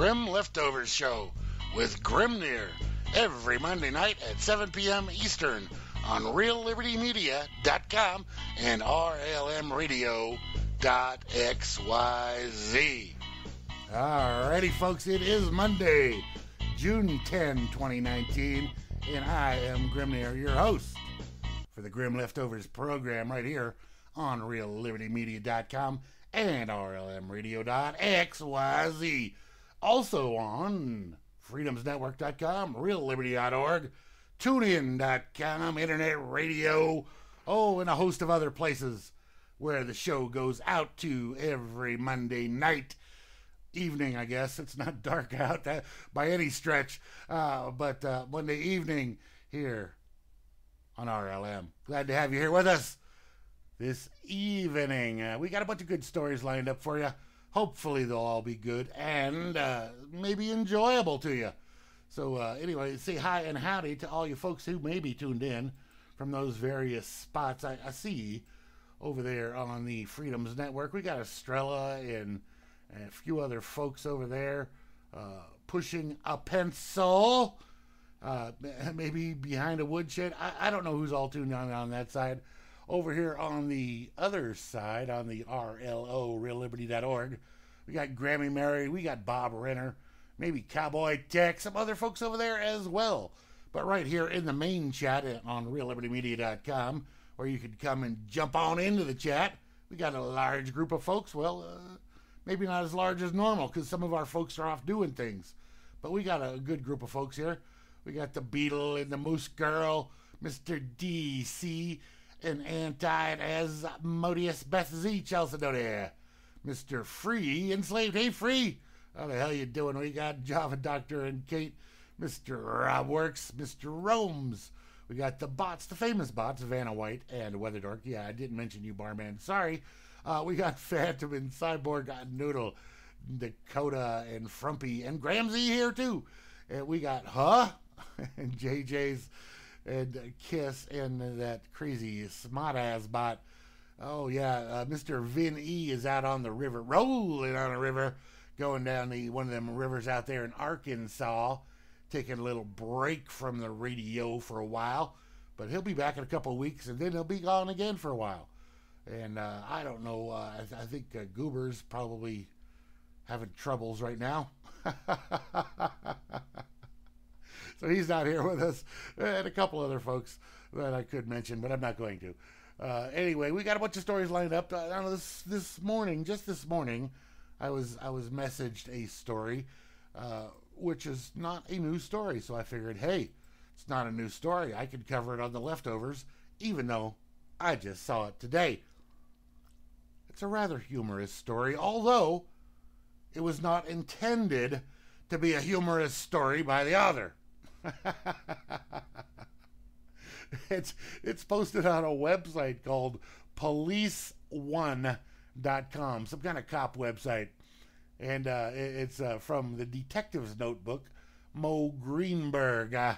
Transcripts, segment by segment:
Grim Leftovers Show with Grimnir every Monday night at 7 p.m. Eastern on RealLibertyMedia.com and RLMRadio.xyz. Alrighty, folks, it is Monday, June 10, 2019, and I am Grimnir, your host for the Grim Leftovers program right here on RealLibertyMedia.com and RLMRadio.xyz. Also on freedomsnetwork.com, realliberty.org, tunein.com, internet radio, oh, and a host of other places where the show goes out to every Monday night. Evening, I guess. It's not dark out that, by any stretch, uh, but uh, Monday evening here on RLM. Glad to have you here with us this evening. Uh, we got a bunch of good stories lined up for you. Hopefully, they'll all be good and uh, maybe enjoyable to you. So, uh, anyway, say hi and howdy to all you folks who may be tuned in from those various spots I, I see over there on the Freedoms Network. We got Estrella and, and a few other folks over there uh, pushing a pencil. Uh, maybe behind a woodshed. I, I don't know who's all tuned on on that side over here on the other side, on the RLO, realliberty.org, we got Grammy Mary, we got Bob Renner, maybe Cowboy Tech, some other folks over there as well. But right here in the main chat on reallibertymedia.com, where you could come and jump on into the chat, we got a large group of folks. Well, uh, maybe not as large as normal because some of our folks are off doing things. But we got a good group of folks here. We got the Beetle and the Moose Girl, Mr. DC, and anti-Asmodeus Beth Z. Chalcedony. Mr. Free, enslaved. Hey, Free. How the hell you doing? We got Java Doctor and Kate, Mr. Rob Works, Mr. Romes. We got the bots, the famous bots, Vanna White and Weather Dork. Yeah, I didn't mention you, barman. Sorry. Uh, we got Phantom and Cyborg, got Noodle, Dakota and Frumpy, and Gramsy here too. And we got Huh and JJ's and Kiss and that crazy smart ass bot. Oh yeah, uh, Mr. Vin E is out on the river, rolling on a river, going down the one of them rivers out there in Arkansas, taking a little break from the radio for a while. But he'll be back in a couple of weeks, and then he'll be gone again for a while. And uh, I don't know. Uh, I, th- I, think uh, Goober's probably having troubles right now. so he's not here with us, and a couple other folks that I could mention, but I'm not going to. Uh, anyway, we got a bunch of stories lined up. Uh, this this morning, just this morning, I was I was messaged a story, uh, which is not a new story. So I figured, hey, it's not a new story. I could cover it on the leftovers, even though I just saw it today. It's a rather humorous story, although it was not intended to be a humorous story by the author. it's it's posted on a website called police1.com, some kind of cop website. And uh, it's uh, from the detective's notebook, Mo Greenberg. Uh,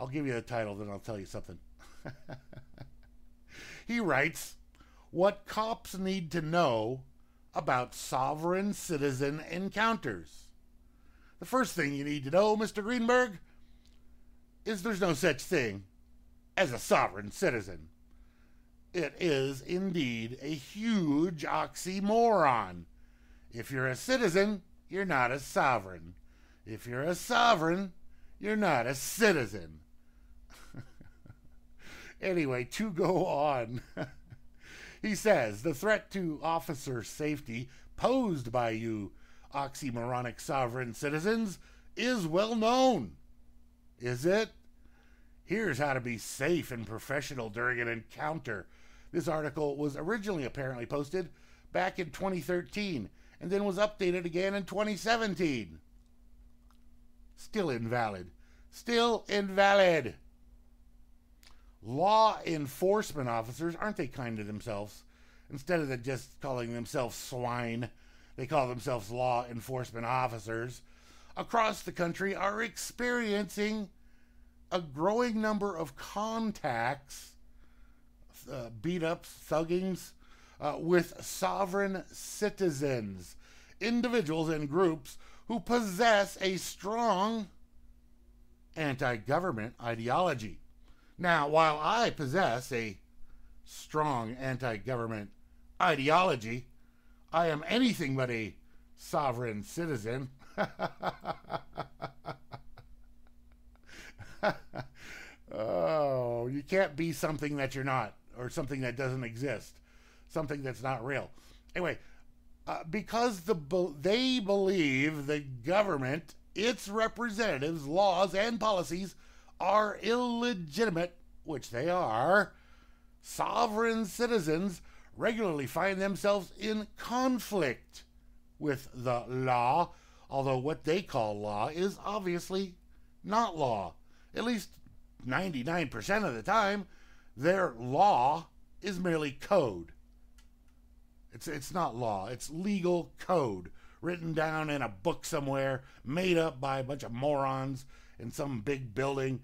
I'll give you the title, then I'll tell you something. he writes, What cops need to know about sovereign citizen encounters. The first thing you need to know, Mr. Greenberg, is there's no such thing as a sovereign citizen. It is indeed a huge oxymoron. If you're a citizen, you're not a sovereign. If you're a sovereign, you're not a citizen. anyway, to go on. he says the threat to officer safety posed by you oxymoronic sovereign citizens is well known. Is it? Here's how to be safe and professional during an encounter. This article was originally apparently posted back in 2013 and then was updated again in 2017. Still invalid. Still invalid. Law enforcement officers, aren't they kind to themselves? Instead of just calling themselves swine, they call themselves law enforcement officers, across the country are experiencing a growing number of contacts, uh, beat ups, thuggings, uh, with sovereign citizens, individuals and groups who possess a strong anti government ideology. Now, while I possess a strong anti government ideology, I am anything but a sovereign citizen. oh, you can't be something that you're not, or something that doesn't exist, something that's not real. Anyway, uh, because the they believe the government, its representatives, laws, and policies are illegitimate, which they are, sovereign citizens regularly find themselves in conflict with the law, although what they call law is obviously not law. At least 99% of the time, their law is merely code. It's, it's not law, it's legal code written down in a book somewhere, made up by a bunch of morons in some big building,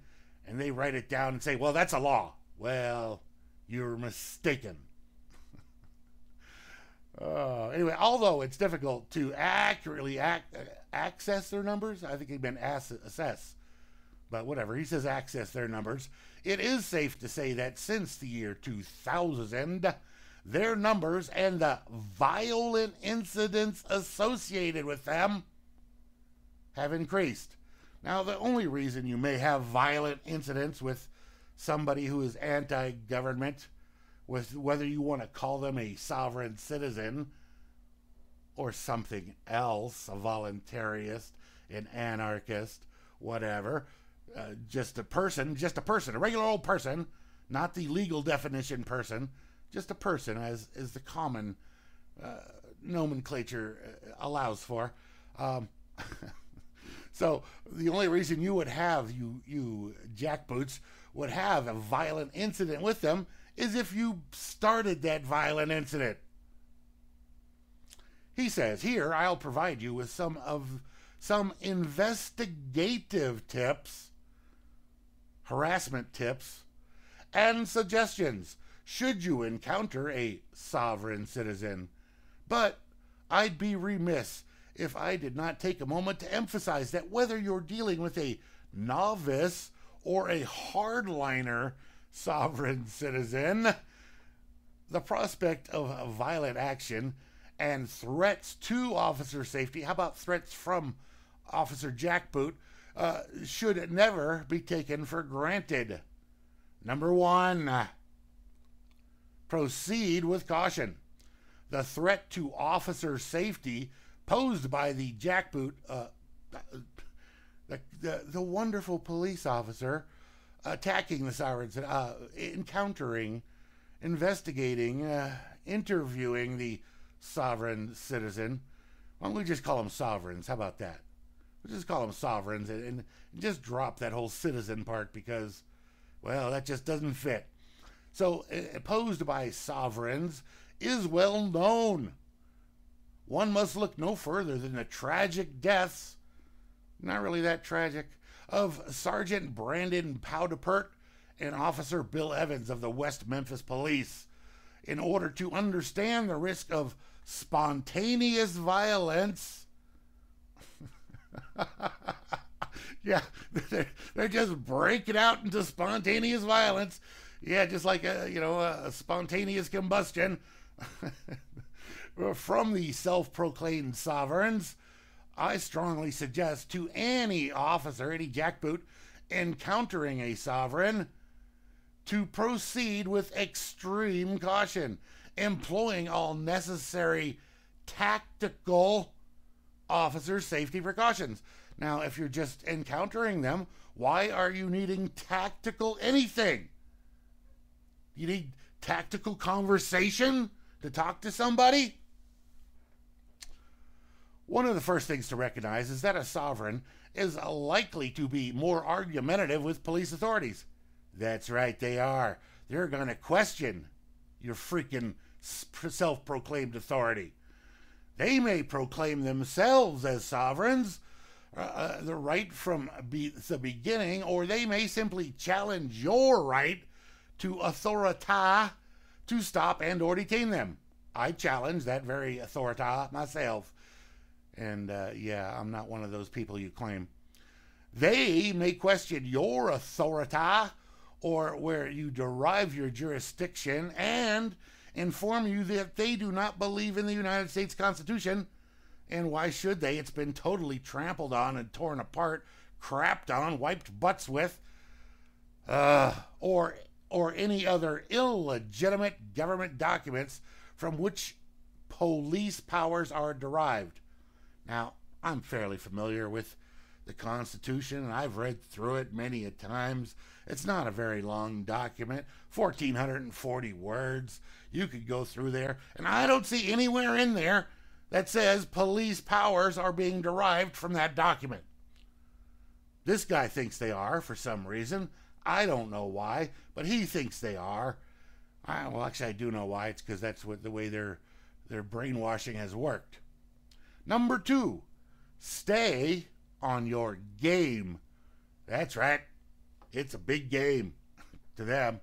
and they write it down and say, well, that's a law. Well, you're mistaken. Uh, anyway, although it's difficult to accurately ac- access their numbers, I think he meant ass- assess, but whatever. He says access their numbers. It is safe to say that since the year 2000, their numbers and the violent incidents associated with them have increased. Now, the only reason you may have violent incidents with somebody who is anti government, with whether you want to call them a sovereign citizen or something else, a voluntarist, an anarchist, whatever, uh, just a person, just a person, a regular old person, not the legal definition person, just a person, as is the common uh, nomenclature uh, allows for. Um, so the only reason you would have you you jackboots would have a violent incident with them is if you started that violent incident. He says, "Here I'll provide you with some of some investigative tips, harassment tips, and suggestions should you encounter a sovereign citizen. But I'd be remiss if I did not take a moment to emphasize that whether you're dealing with a novice or a hardliner sovereign citizen, the prospect of violent action and threats to officer safety, how about threats from Officer Jackboot, uh, should never be taken for granted. Number one, proceed with caution. The threat to officer safety posed by the jackboot, uh, the, the, the, wonderful police officer attacking the sirens, uh, encountering, investigating, uh, interviewing the sovereign citizen. Why don't we just call them sovereigns? How about that? We'll just call them sovereigns and, and just drop that whole citizen part because, well, that just doesn't fit so opposed by sovereigns, is well known. One must look no further than the tragic deaths, not really that tragic, of Sergeant Brandon Paudert and Officer Bill Evans of the West Memphis Police in order to understand the risk of spontaneous violence. yeah, they're, they're just breaking out into spontaneous violence yeah, just like a you know a spontaneous combustion from the self-proclaimed sovereigns. I strongly suggest to any officer, any jackboot encountering a sovereign, to proceed with extreme caution, employing all necessary tactical officer safety precautions. Now, if you're just encountering them, why are you needing tactical anything? You need tactical conversation to talk to somebody? One of the first things to recognize is that a sovereign is likely to be more argumentative with police authorities. That's right, they are. They're going to question your freaking self proclaimed authority. They may proclaim themselves as sovereigns, uh, uh, the right from be- the beginning, or they may simply challenge your right to authorita to stop and or detain them. I challenge that very authorita myself. And uh, yeah, I'm not one of those people you claim. They may question your authority or where you derive your jurisdiction and inform you that they do not believe in the United States Constitution. And why should they? It's been totally trampled on and torn apart, crapped on, wiped butts with, uh, or or any other illegitimate government documents from which police powers are derived. Now, I'm fairly familiar with the Constitution, and I've read through it many a times. It's not a very long document, 1,440 words. You could go through there, and I don't see anywhere in there that says police powers are being derived from that document. This guy thinks they are for some reason. I don't know why, but he thinks they are. I, well, actually, I do know why. It's because that's what the way their their brainwashing has worked. Number two, stay on your game. That's right. It's a big game to them.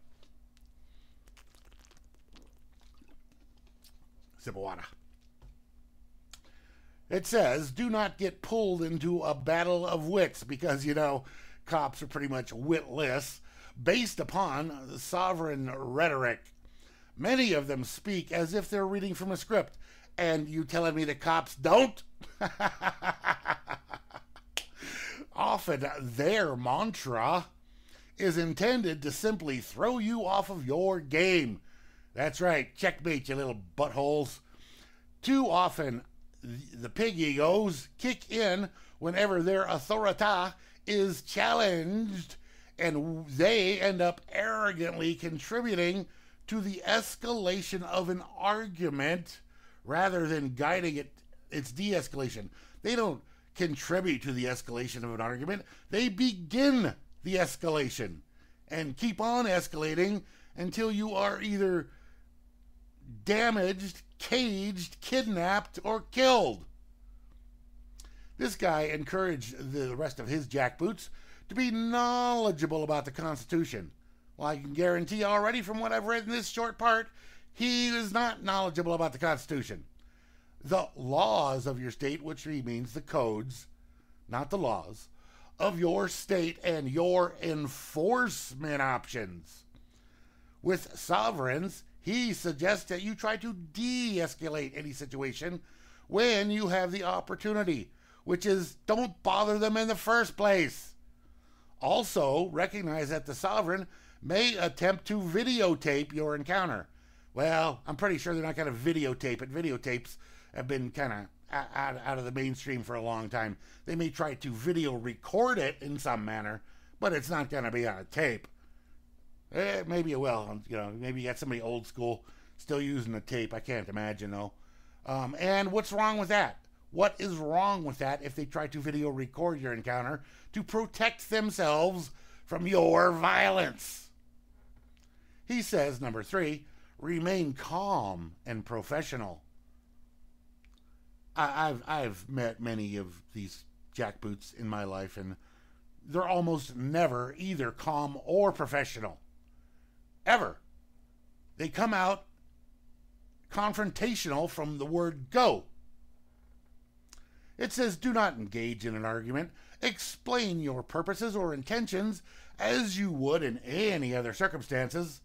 Sip of water. It says, do not get pulled into a battle of wits because, you know, cops are pretty much witless based upon sovereign rhetoric. Many of them speak as if they're reading from a script. And you telling me the cops don't? Often their mantra is intended to simply throw you off of your game. That's right, checkmate, you little buttholes. Too often, the pig egos kick in whenever their authority is challenged, and they end up arrogantly contributing to the escalation of an argument rather than guiding it its de-escalation. They don't contribute to the escalation of an argument. They begin the escalation and keep on escalating until you are either damaged, caged, kidnapped, or killed. This guy encouraged the rest of his jackboots to be knowledgeable about the Constitution. Well, I can guarantee already from what I've read in this short part, he is not knowledgeable about the Constitution. The laws of your state, which he means the codes, not the laws, of your state and your enforcement options. With sovereigns, he suggests that you try to de escalate any situation when you have the opportunity, which is don't bother them in the first place. Also, recognize that the sovereign may attempt to videotape your encounter. Well, I'm pretty sure they're not going to videotape it. Videotapes have been kind of out, out of the mainstream for a long time. They may try to video record it in some manner, but it's not going to be on a tape. Eh, maybe it will. You know, maybe you got somebody old school still using a tape. I can't imagine though. Um, and what's wrong with that? What is wrong with that if they try to video record your encounter to protect themselves from your violence? He says, number three, remain calm and professional. I, have I've met many of these jackboots in my life, and they're almost never either calm or professional. Ever. They come out confrontational from the word go. It says, do not engage in an argument. Explain your purposes or intentions as you would in any other circumstances.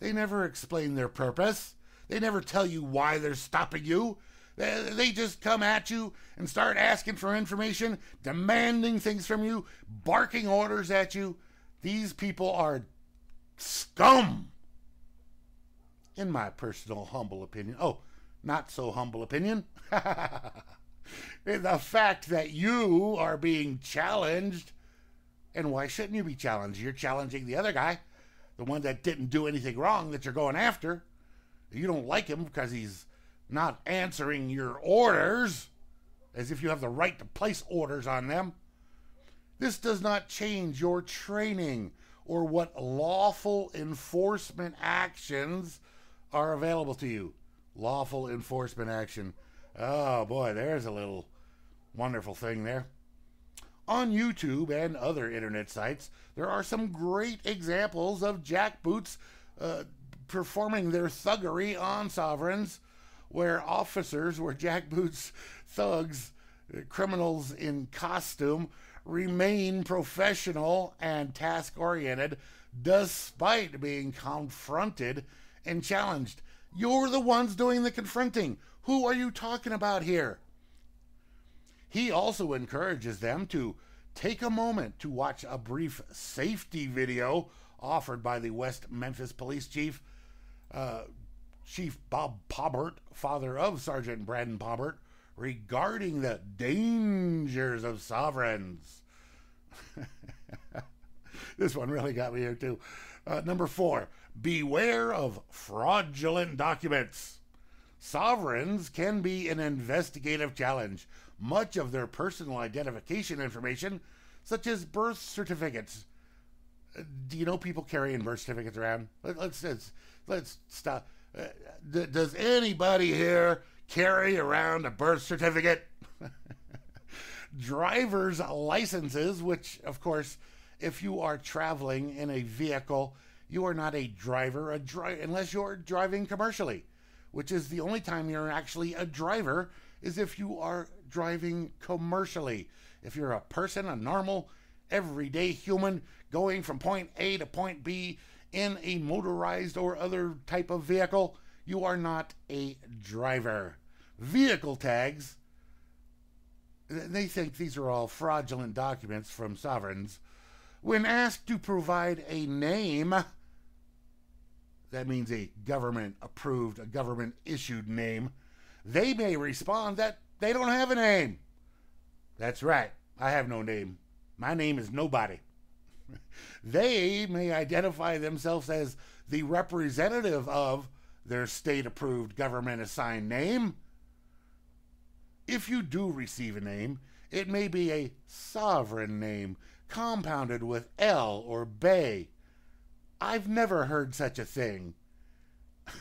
They never explain their purpose. They never tell you why they're stopping you. They just come at you and start asking for information, demanding things from you, barking orders at you. These people are scum, in my personal humble opinion. Oh, not so humble opinion. the fact that you are being challenged, and why shouldn't you be challenged? You're challenging the other guy, the one that didn't do anything wrong that you're going after. You don't like him because he's not answering your orders, as if you have the right to place orders on them. This does not change your training or what lawful enforcement actions are available to you. Lawful enforcement action. Oh boy, there's a little wonderful thing there. On YouTube and other internet sites, there are some great examples of jackboots uh, performing their thuggery on sovereigns where officers were jackboots, thugs, criminals in costume remain professional and task oriented despite being confronted and challenged. You're the ones doing the confronting. Who are you talking about here? He also encourages them to take a moment to watch a brief safety video offered by the West Memphis Police Chief, uh, Chief Bob Paudert, father of Sergeant Braden Paudert, regarding the dangers of sovereigns. this one really got me here, too. Uh, number four, beware of fraudulent documents. Sovereigns can be an investigative challenge. Much of their personal identification information, such as birth certificates, do you know people carrying birth certificates around? Let, us let's, let's stop. Uh, d- does anybody here carry around a birth certificate? Driver's licenses, which, of course, if you are traveling in a vehicle, you are not a driver a dri- unless you're driving commercially, which is the only time you're actually a driver is if you are driving commercially. If you're a person, a normal, everyday human going from point A to point B in a motorized or other type of vehicle, you are not a driver. Vehicle tags, they think these are all fraudulent documents from sovereigns. When asked to provide a name, that means a government approved, a government issued name, they may respond that they don't have a name. That's right, I have no name. My name is nobody. they may identify themselves as the representative of their state approved government assigned name. If you do receive a name, it may be a sovereign name compounded with El or Bey. I've never heard such a thing.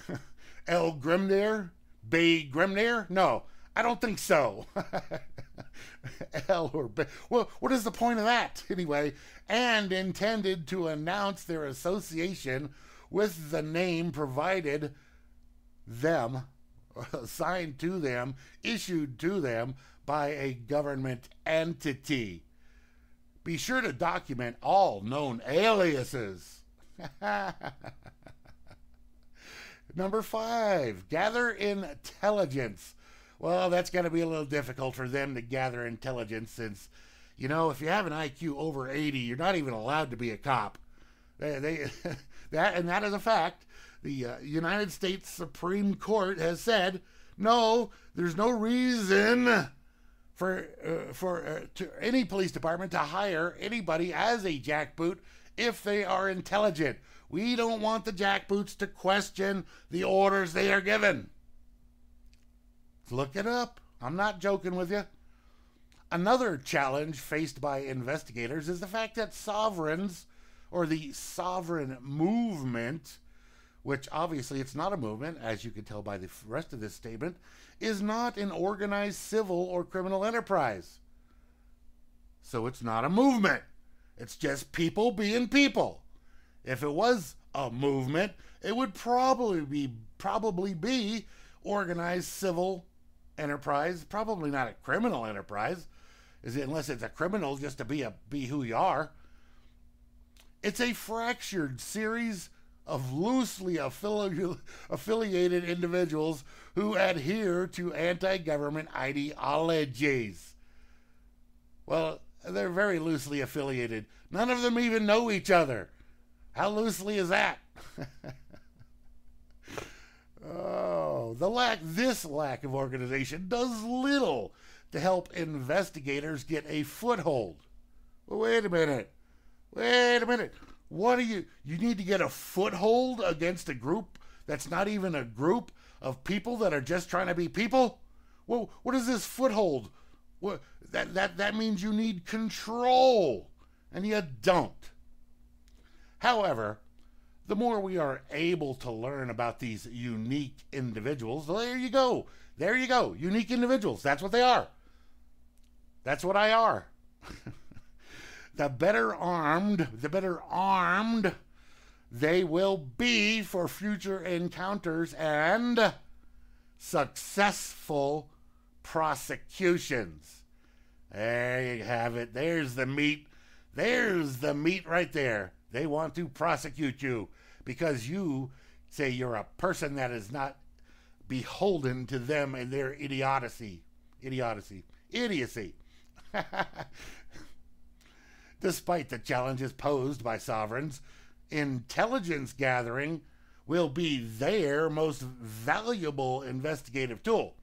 El. Grimnir? Bey Grimnir? No, I don't think so. El or Bey. Well, what is the point of that, anyway? And intended to announce their association with the name provided them, assigned to them, issued to them by a government entity. Be sure to document all known aliases. Number five, gather intelligence. Well, that's going to be a little difficult for them to gather intelligence since, you know, if you have an IQ over 80, you're not even allowed to be a cop. They, they that and that is a fact. The uh, United States Supreme Court has said no, there's no reason for uh, for uh, to any police department to hire anybody as a jackboot if they are intelligent. We don't want the jackboots to question the orders they are given. Look it up. I'm not joking with you. Another challenge faced by investigators is the fact that sovereigns, or the sovereign movement, which obviously it's not a movement, as you can tell by the rest of this statement, is not an organized civil or criminal enterprise. So it's not a movement. It's just people being people. If it was a movement, it would probably be probably be organized civil enterprise, probably not a criminal enterprise, is it, unless it's a criminal just to be a be who you are. It's a fractured series of loosely affili- affiliated individuals who adhere to anti government ideologies. Well, they're very loosely affiliated. None of them even know each other. How loosely is that? oh, the lack this lack of organization does little to help investigators get a foothold. Well, wait a minute. Wait a minute. What do you you need to get a foothold against a group that's not even a group of people that are just trying to be people? Well, what is this foothold? What that that that means you need control and you don't. However, the more we are able to learn about these unique individuals, there you go. There you go. Unique individuals. That's what they are. That's what I are. the better armed, the better armed they will be for future encounters and successful prosecutions. There you have it. There's the meat. There's the meat right there. They want to prosecute you because you say you're a person that is not beholden to them and their idiocy. Idiocy. Idiocy. Despite the challenges posed by sovereigns, intelligence gathering will be their most valuable investigative tool.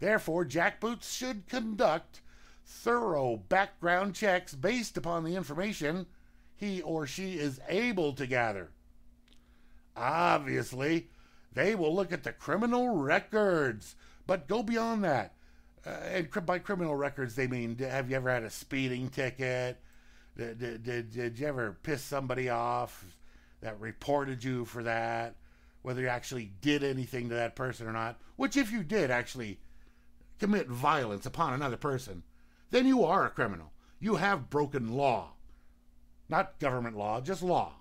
Therefore, jackboots should conduct thorough background checks based upon the information he or she is able to gather. Obviously, they will look at the criminal records, but go beyond that. Uh, and by criminal records, they mean have you ever had a speeding ticket? Did, did, did, did you ever piss somebody off that reported you for that? Whether you actually did anything to that person or not, which, if you did actually commit violence upon another person, then you are a criminal. You have broken law. Not government law, just law.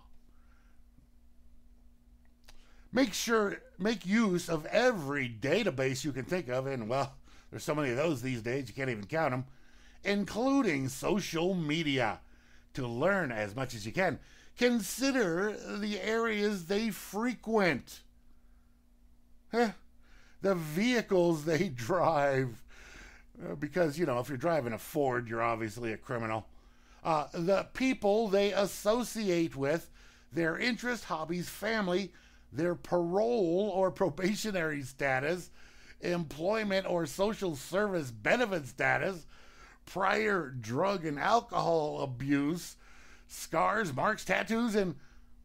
Make sure, make use of every database you can think of, and well, there's so many of those these days you can't even count them, including social media, to learn as much as you can. Consider the areas they frequent, the vehicles they drive, uh, because, you know, if you're driving a Ford, you're obviously a criminal. Uh, the people they associate with, their interest, hobbies, family, their parole or probationary status, employment or social service benefit status, prior drug and alcohol abuse, scars, marks, tattoos, and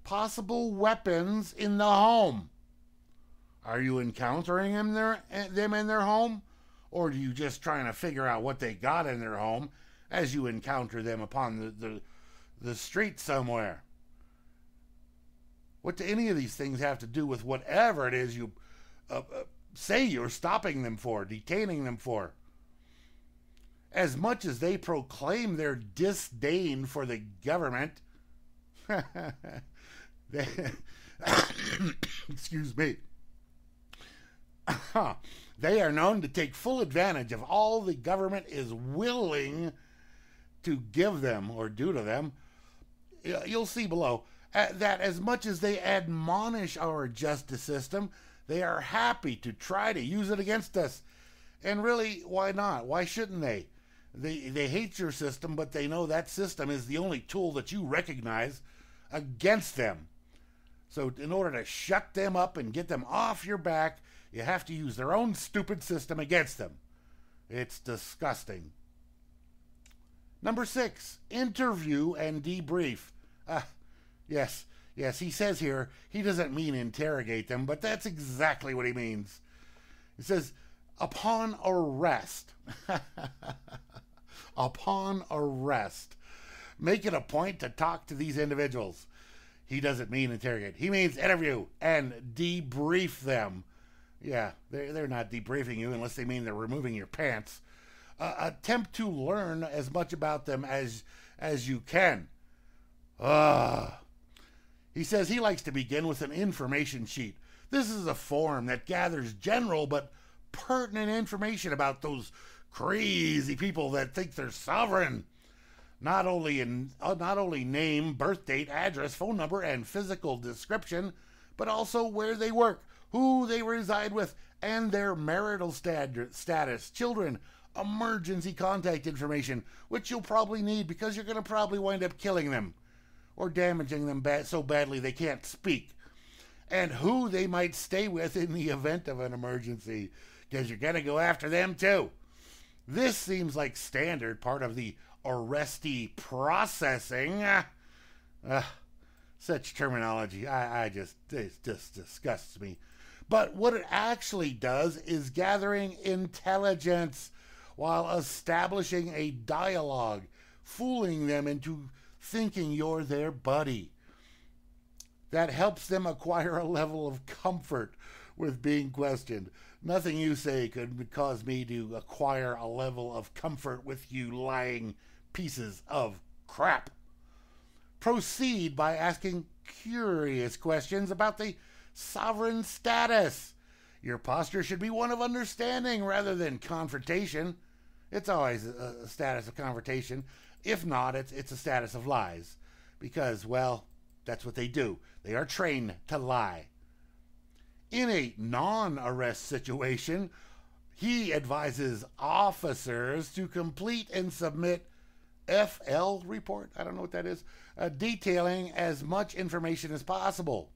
possible weapons in the home. Are you encountering them, there, them in their home? Or are you just trying to figure out what they got in their home as you encounter them upon the, the, the street somewhere? What do any of these things have to do with whatever it is you uh, uh, say you're stopping them for, detaining them for? As much as they proclaim their disdain for the government, excuse me, they are known to take full advantage of all the government is willing to give them or do to them. You'll see below uh, that as much as they admonish our justice system, they are happy to try to use it against us. And really, why not? Why shouldn't they? They they hate your system, but they know that system is the only tool that you recognize against them. So in order to shut them up and get them off your back, you have to use their own stupid system against them. It's disgusting. Number six, interview and debrief. Ah, yes, yes, he says here he doesn't mean interrogate them, but that's exactly what he means. He says, upon arrest, upon arrest, make it a point to talk to these individuals. He doesn't mean interrogate, he means interview and debrief them yeah, they're, they're not debriefing you unless they mean they're removing your pants. Uh, attempt to learn as much about them as as you can. Ah. He says he likes to begin with an information sheet. This is a form that gathers general but pertinent information about those crazy people that think they're sovereign. Not only in uh, not only name, birth date, address, phone number, and physical description, but also where they work, who they reside with, and their marital stat- status, children, emergency contact information, which you'll probably need because you're going to probably wind up killing them or damaging them bad, so badly they can't speak, and who they might stay with in the event of an emergency because you're going to go after them too. This seems like standard part of the arrestee processing. Uh, such terminology, I, I just, it just disgusts me. But what it actually does is gathering intelligence while establishing a dialogue, fooling them into thinking you're their buddy. That helps them acquire a level of comfort with being questioned. Nothing you say could cause me to acquire a level of comfort with you lying pieces of crap. Proceed by asking curious questions about the sovereign status. Your posture should be one of understanding rather than confrontation. It's always a, status of confrontation. If not, it's, it's a status of lies. Because, well, that's what they do. They are trained to lie. In a non arrest situation, he advises officers to complete and submit FL report. I don't know what that is. Uh, detailing as much information as possible.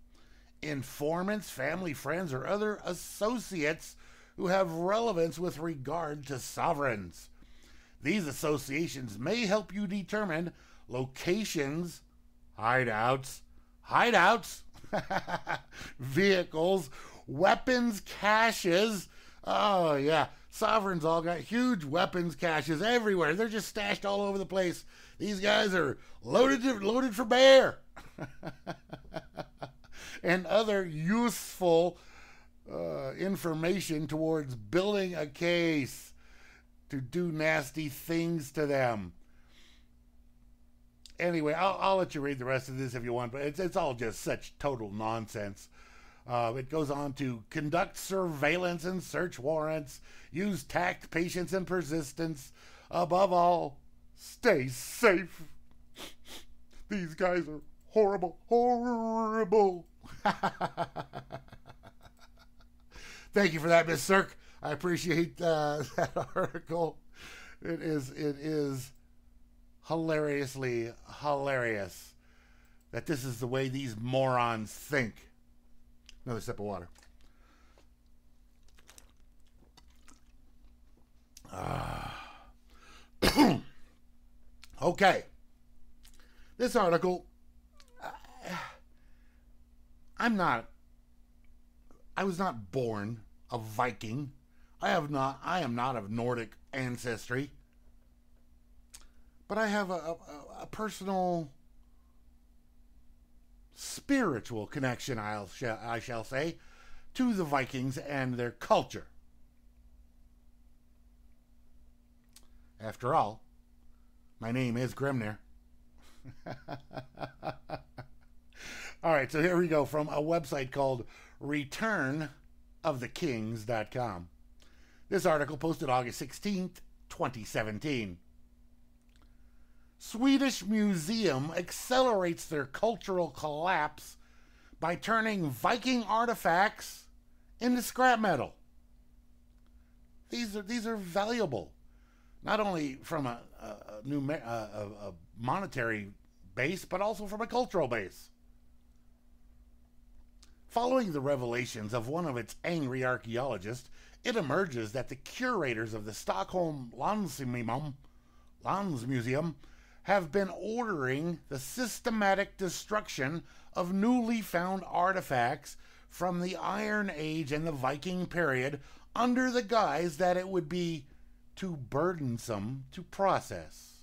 Informants, family, friends, or other associates who have relevance with regard to sovereigns. These associations may help you determine locations, hideouts, hideouts, vehicles, weapons caches. Oh, yeah. Sovereigns all got huge weapons caches everywhere. They're just stashed all over the place. These guys are loaded loaded for bear. and other useful uh, information towards building a case to do nasty things to them. Anyway, I'll, I'll let you read the rest of this if you want, but it's, it's all just such total nonsense. Uh, it goes on to conduct surveillance and search warrants, use tact, patience, and persistence. Above all, stay safe. These guys are horrible, horrible. Thank you for that, Miss Cirque. I appreciate uh, that article. It is it is hilariously hilarious that this is the way these morons think. Another sip of water. Ah. okay. This article, uh, I'm not, I was not born a Viking. I have not. I am not of Nordic ancestry. But I have a, a, a personal spiritual connection, I'll sh- I shall say, to the Vikings and their culture. After all, my name is Grimnir. all right, so here we go from a website called returnofthekings.com. This article posted August 16th, 2017. Swedish Museum accelerates their cultural collapse by turning Viking artifacts into scrap metal. These are these are valuable, not only from a, a, a, a monetary base, but also from a cultural base. Following the revelations of one of its angry archaeologists, it emerges that the curators of the Stockholm Landsmuseum, Landsmuseum have been ordering the systematic destruction of newly found artifacts from the Iron Age and the Viking period under the guise that it would be too burdensome to process.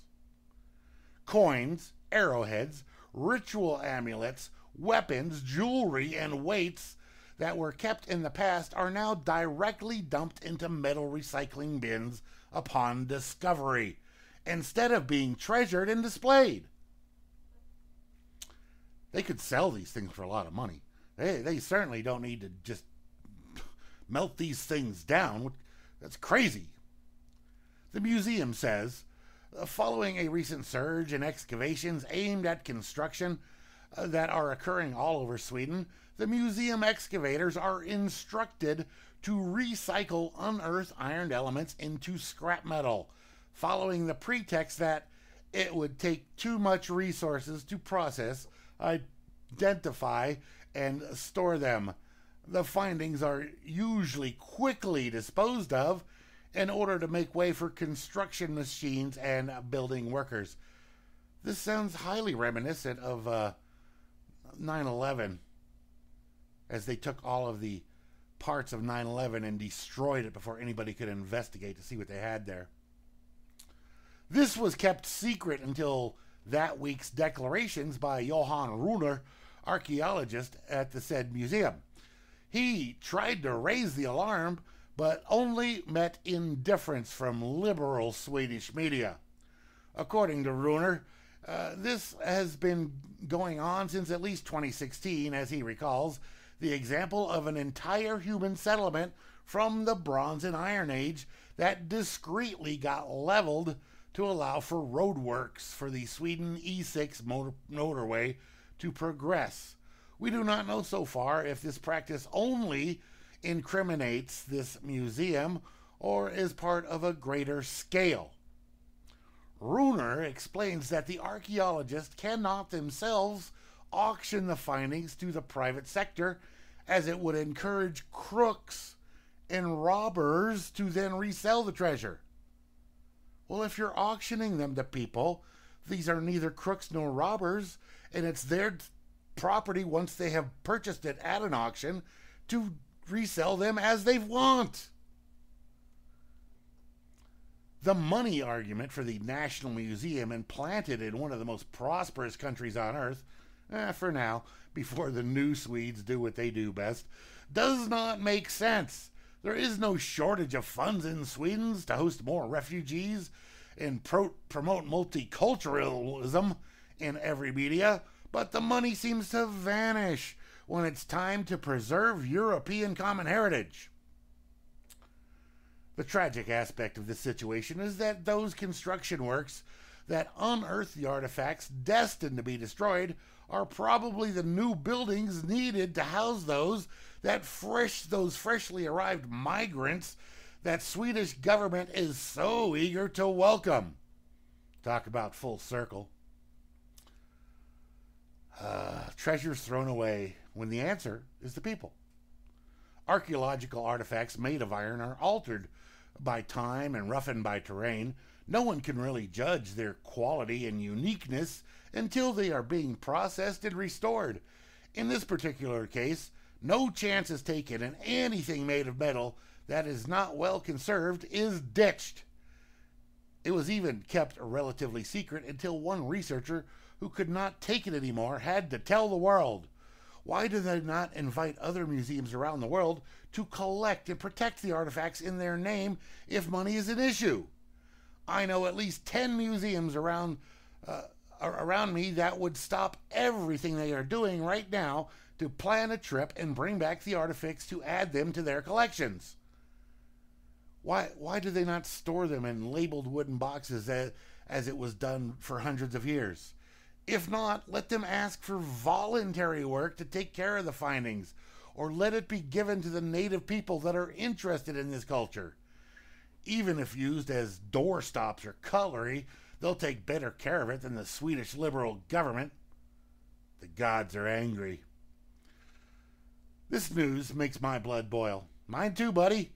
Coins, arrowheads, ritual amulets, weapons, jewelry, and weights that were kept in the past are now directly dumped into metal recycling bins upon discovery instead of being treasured and displayed. They could sell these things for a lot of money. They, they certainly don't need to just melt these things down. That's crazy. The museum says following a recent surge in excavations aimed at construction that are occurring all over Sweden, the museum excavators are instructed to recycle unearthed iron elements into scrap metal following the pretext that it would take too much resources to process, identify, and store them. The findings are usually quickly disposed of in order to make way for construction machines and building workers. This sounds highly reminiscent of uh, 9 11 as they took all of the parts of 9 11 and destroyed it before anybody could investigate to see what they had there. This was kept secret until that week's declarations by Johan Runer, archaeologist at the said museum. He tried to raise the alarm, but only met indifference from liberal Swedish media. According to Runer, uh, this has been going on since at least 2016, as he recalls. the example of an entire human settlement from the Bronze and Iron Age that discreetly got leveled to allow for roadworks for the Sweden E6 motor- motorway to progress. We do not know so far if this practice only incriminates this museum or is part of a greater scale. Runer explains that the archaeologists cannot themselves auction the findings to the private sector as it would encourage crooks and robbers to then resell the treasure. Well, if you're auctioning them to people, these are neither crooks nor robbers, and it's their property once they have purchased it at an auction to resell them as they want. The money argument for the National Museum implanted in one of the most prosperous countries on earth, eh, for now, before the new Swedes do what they do best, does not make sense. There is no shortage of funds in Sweden to host more refugees and pro- promote multiculturalism in every media, but the money seems to vanish when it's time to preserve European common heritage. The tragic aspect of this situation is that those construction works that unearth the artifacts destined to be destroyed are probably the new buildings needed to house those that fresh those freshly arrived migrants that Swedish government is so eager to welcome. Talk about full circle. Uh, treasures thrown away when the answer is the people. Archaeological artifacts made of iron are altered by time and roughened by terrain. No one can really judge their quality and uniqueness until they are being processed and restored. In this particular case, no chance is taken, and anything made of metal that is not well conserved is ditched. It was even kept relatively secret until one researcher who could not take it anymore had to tell the world. Why do they not invite other museums around the world to collect and protect the artifacts in their name if money is an issue? I know at least 10 museums around uh, around me that would stop everything they are doing right now to plan a trip and bring back the artifacts to add them to their collections. Why why do they not store them in labeled wooden boxes as, as it was done for hundreds of years? If not, let them ask for voluntary work to take care of the findings, or let it be given to the native people that are interested in this culture. Even if used as doorstops or cutlery, they'll take better care of it than the Swedish liberal government. The gods are angry. This news makes my blood boil. Mine too, buddy.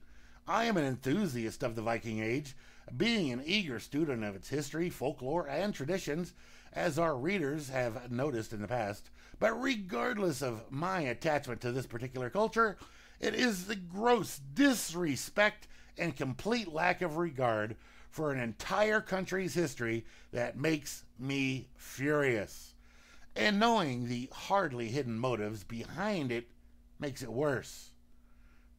I am an enthusiast of the Viking Age, being an eager student of its history, folklore, and traditions as our readers have noticed in the past. But regardless of my attachment to this particular culture, it is the gross disrespect and complete lack of regard for an entire country's history that makes me furious. And knowing the hardly hidden motives behind it makes it worse.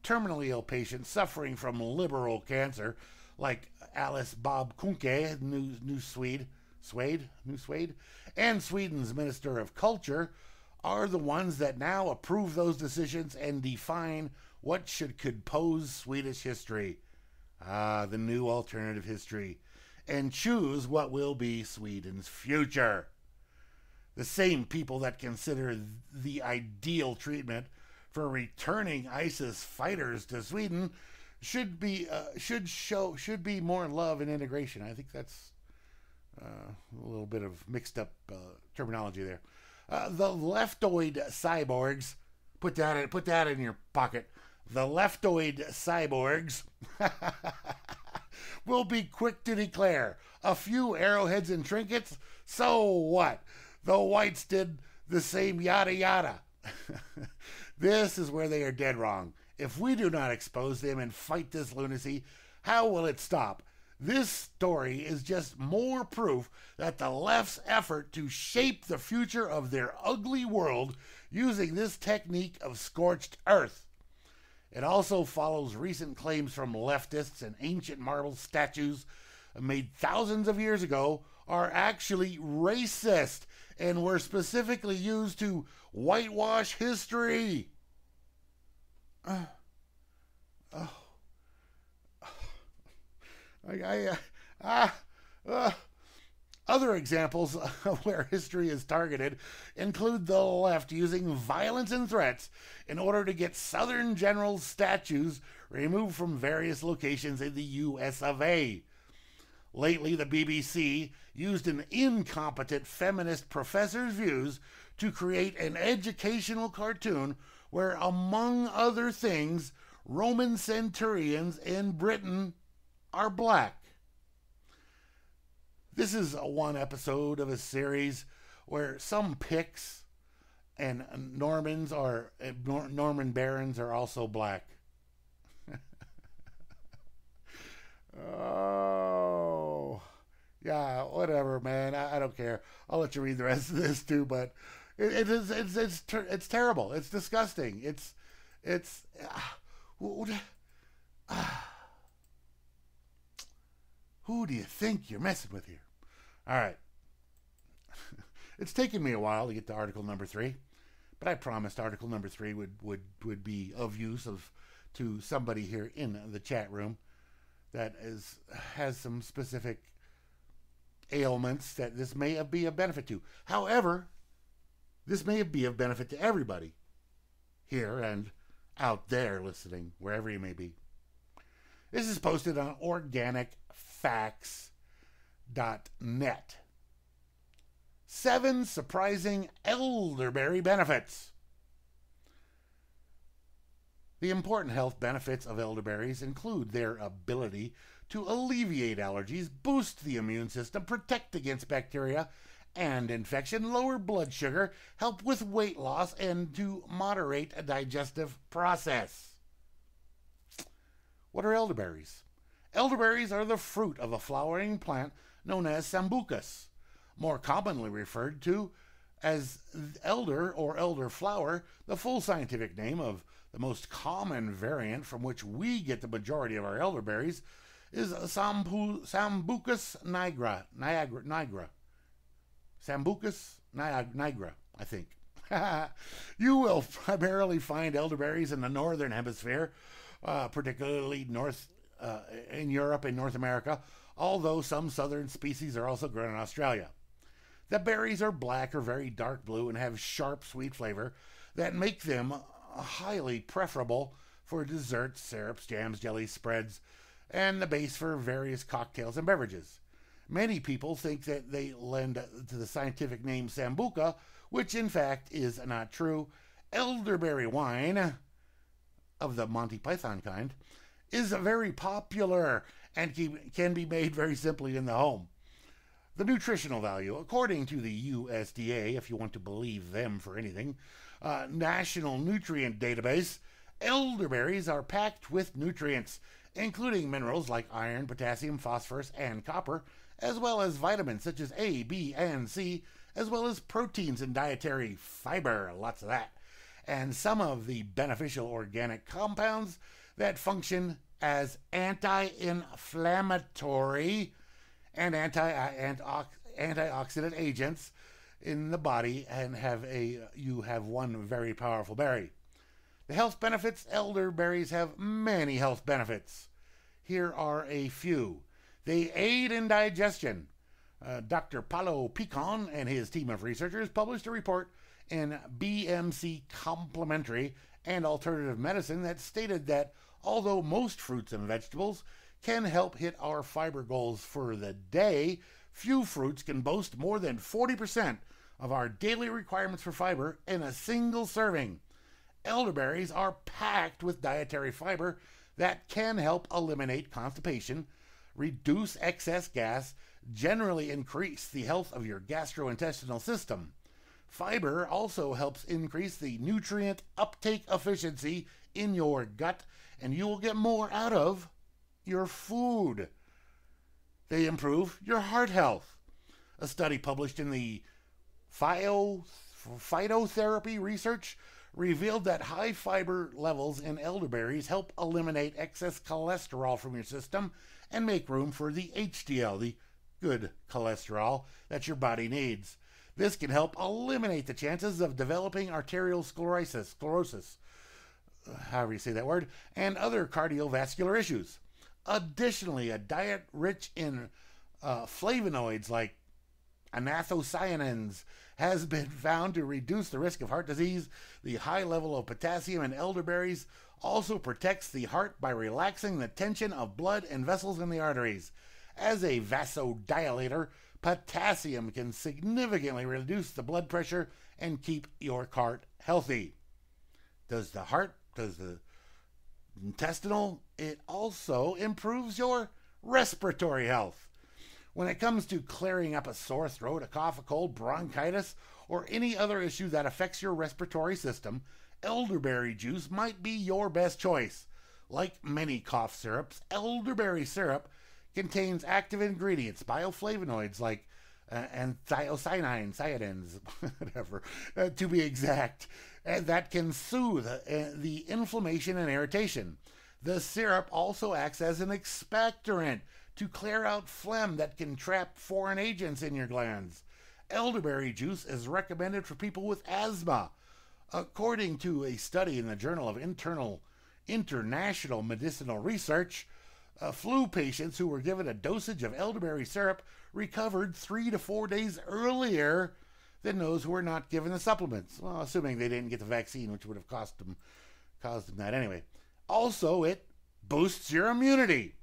Terminally ill patients suffering from liberal cancer, like Alice Bah Kuhnke, New, New Swede, Swede, New Swede, and Sweden's Minister of Culture are the ones that now approve those decisions and define what should compose Swedish history. Ah, the new alternative history. And choose what will be Sweden's future. The same people that consider the ideal treatment for returning ISIS fighters to Sweden should be uh, should show should be more in love and integration. I think that's a little bit of mixed up uh, terminology there. Uh, the leftoid cyborgs. Put that in, put that in your pocket. The leftoid cyborgs will be quick to declare a few arrowheads and trinkets. So what? The whites did the same yada yada. this is where they are dead wrong. If we do not expose them and fight this lunacy, how will it stop? This story is just more proof that the left's effort to shape the future of their ugly world using this technique of scorched earth. It also follows recent claims from leftists and ancient marble statues made thousands of years ago are actually racist and were specifically used to whitewash history. Uh, oh. I, I uh, ah, uh, other examples of where history is targeted include the left using violence and threats in order to get Southern generals' statues removed from various locations in the US of A. Lately, the BBC used an incompetent feminist professor's views to create an educational cartoon where, among other things, Roman centurions in Britain are black. This is a one episode of a series where some Picts and Normans are Norman barons are also black. oh, yeah, whatever, man. I, I, don't care. I'll let you read the rest of this too, but it, it is it's it's ter- it's terrible. It's disgusting. It's it's. Uh, who do you think you're messing with here? All right. it's taken me a while to get to article number three, but I promised article number three would, would, would be of use of to somebody here in the chat room that is has some specific ailments that this may be of benefit to. However, this may be of benefit to everybody here and out there listening, wherever you may be. This is posted on organicfacts.net. Seven surprising elderberry benefits. The important health benefits of elderberries include their ability to alleviate allergies, boost the immune system, protect against bacteria and infection, lower blood sugar, help with weight loss, and to moderate a digestive process. What are elderberries? Elderberries are the fruit of a flowering plant known as sambucus, more commonly referred to as elder or elder flower, the full scientific name of the most common variant from which we get the majority of our elderberries is Sambu, Sambucus nigra, nigra. Sambucus nigra, I think. you will primarily find elderberries in the northern hemisphere, uh, particularly north uh, in Europe and North America, although some southern species are also grown in Australia. The berries are black or very dark blue and have sharp, sweet flavor that make them highly preferable for desserts, syrups, jams, jellies, spreads, and the base for various cocktails and beverages. Many people think that they lend to the scientific name Sambuca, which in fact is not true. Elderberry wine, of the Monty Python kind, is very popular and can be made very simply in the home. The nutritional value, according to the USDA, if you want to believe them for anything, uh, National Nutrient Database, elderberries are packed with nutrients, including minerals like iron, potassium, phosphorus, and copper, as well as vitamins such as A, B, and C, as well as proteins and dietary fiber, lots of that and some of the beneficial organic compounds that function as anti inflammatory and anti antioxidant agents in the body and have a you have one very powerful berry. The health benefits elderberries have many health benefits. Here are a few. They aid in digestion. Uh, Dr. Paulo Picon and his team of researchers published a report in BMC Complementary and Alternative Medicine that stated that although most fruits and vegetables can help hit our fiber goals for the day, few fruits can boast more than 40% of our daily requirements for fiber in a single serving. Elderberries are packed with dietary fiber that can help eliminate constipation, reduce excess gas, generally increase the health of your gastrointestinal system. Fiber also helps increase the nutrient uptake efficiency in your gut, and you will get more out of your food. They improve your heart health. A study published in the Phyto, Phytotherapy Research revealed that high fiber levels in elderberries help eliminate excess cholesterol from your system and make room for the HDL, the good cholesterol that your body needs. This can help eliminate the chances of developing arterial sclerosis, sclerosis however you say that word, and other cardiovascular issues. Additionally, a diet rich in uh, flavonoids like anthocyanins has been found to reduce the risk of heart disease. The high level of potassium in elderberries also protects the heart by relaxing the tension of blood and vessels in the arteries. As a vasodilator, potassium can significantly reduce the blood pressure and keep your heart healthy. Does the heart, does the intestinal, it also improves your respiratory health. When it comes to clearing up a sore throat, a cough, a cold, bronchitis, or any other issue that affects your respiratory system, elderberry juice might be your best choice. Like many cough syrups, elderberry syrup contains active ingredients, bioflavonoids like uh, anthocyanins, cyanins, whatever, uh, to be exact, that can soothe uh, the inflammation and irritation. The syrup also acts as an expectorant to clear out phlegm that can trap foreign agents in your glands. Elderberry juice is recommended for people with asthma. According to a study in the Journal of Internal International Medicinal Research, uh, flu patients who were given a dosage of elderberry syrup recovered three to four days earlier than those who were not given the supplements. Well, assuming they didn't get the vaccine, which would have cost them, caused them that anyway. Also, it boosts your immunity.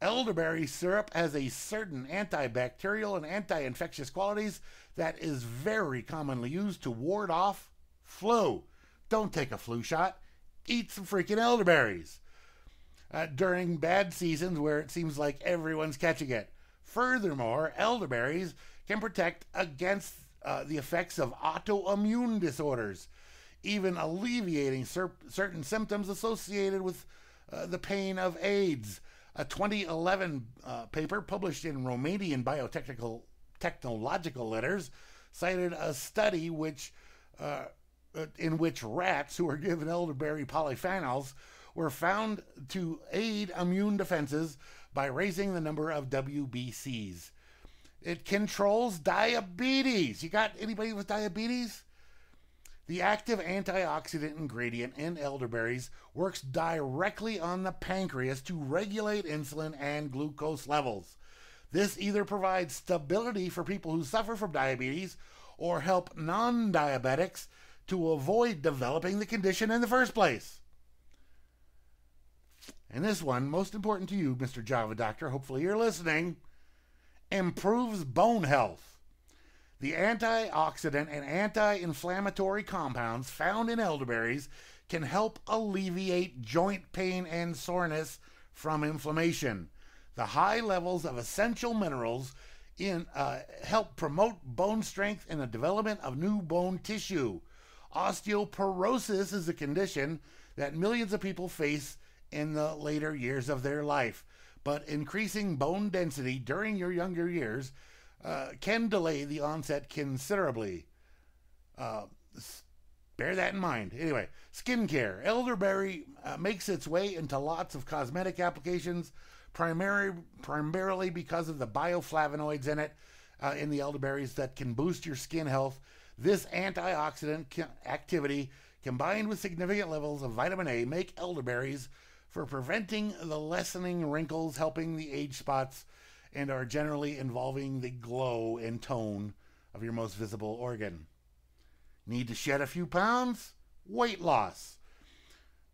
Elderberry syrup has a certain antibacterial and anti infectious qualities that is very commonly used to ward off flu. Don't take a flu shot, eat some freaking elderberries. Uh, during bad seasons where it seems like everyone's catching it. Furthermore, elderberries can protect against uh, the effects of autoimmune disorders, even alleviating cer- certain symptoms associated with uh, the pain of AIDS. A 2011 uh, paper published in Romanian Biotechnical Technological Letters cited a study which, uh, uh, in which rats who were given elderberry polyphenols were found to aid immune defenses by raising the number of WBCs. It controls diabetes. You got anybody with diabetes? The active antioxidant ingredient in elderberries works directly on the pancreas to regulate insulin and glucose levels. This either provides stability for people who suffer from diabetes or help non diabetics to avoid developing the condition in the first place. And this one, most important to you, Mr. Java Doctor, hopefully you're listening, improves bone health. The antioxidant and anti inflammatory compounds found in elderberries can help alleviate joint pain and soreness from inflammation. The high levels of essential minerals in uh, help promote bone strength and the development of new bone tissue. Osteoporosis is a condition that millions of people face in the later years of their life, but increasing bone density during your younger years uh, can delay the onset considerably. Uh, bear that in mind. Anyway, skincare. Elderberry uh, makes its way into lots of cosmetic applications, primary, primarily because of the bioflavonoids in it, uh, in the elderberries that can boost your skin health. This antioxidant activity, combined with significant levels of vitamin A, make elderberries for preventing the lessening wrinkles, helping the age spots, and are generally involving the glow and tone of your most visible organ. Need to shed a few pounds? Weight loss.